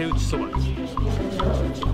Teuch Sobat.